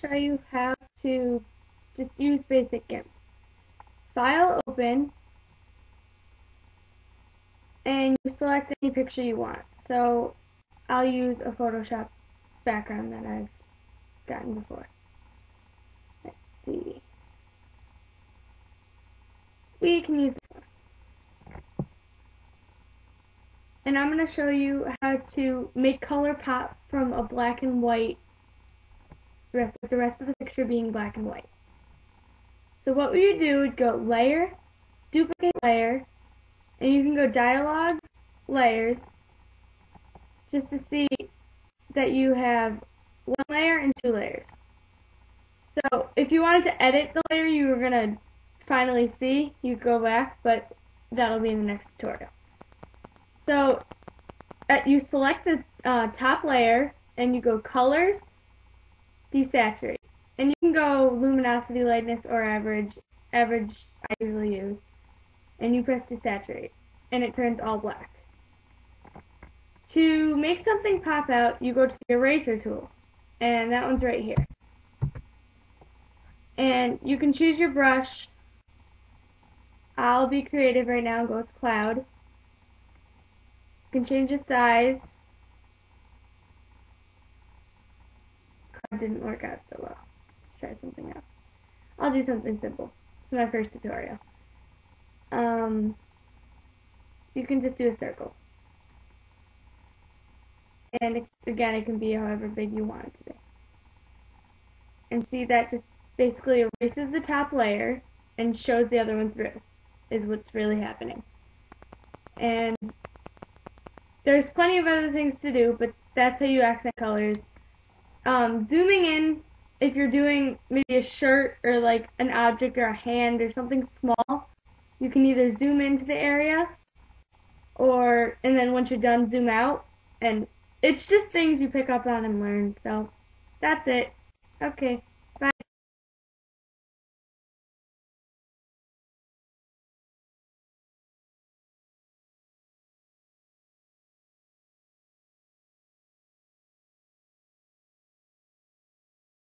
show you how to just use basic GIMP. File open, and you select any picture you want. So I'll use a Photoshop background that I've gotten before. Let's see. We can use this one. And I'm going to show you how to make color pop from a black and white, the rest, the rest of the picture being black and white. So what we would do would go layer, duplicate layer, and you can go dialogues, layers, just to see that you have one layer and two layers. So if you wanted to edit the layer you were going to finally see, you go back, but that'll be in the next tutorial. So uh, you select the uh, top layer and you go colors, desaturate. And you can go luminosity, lightness, or average. Average I usually use. And you press desaturate. And it turns all black. To make something pop out, you go to the eraser tool. And that one's right here. And you can choose your brush. I'll be creative right now and go with cloud. You can change the size. Didn't work out so well Let's try something else. I'll do something simple. It's my first tutorial. Um, you can just do a circle. And again, it can be however big you want it to be. And see that just basically erases the top layer and shows the other one through, is what's really happening. And there's plenty of other things to do, but that's how you accent colors. Um, zooming in if you're doing maybe a shirt or like an object or a hand or something small, you can either zoom into the area or and then once you're done zoom out and it's just things you pick up on and learn. So that's it. Okay. Bye.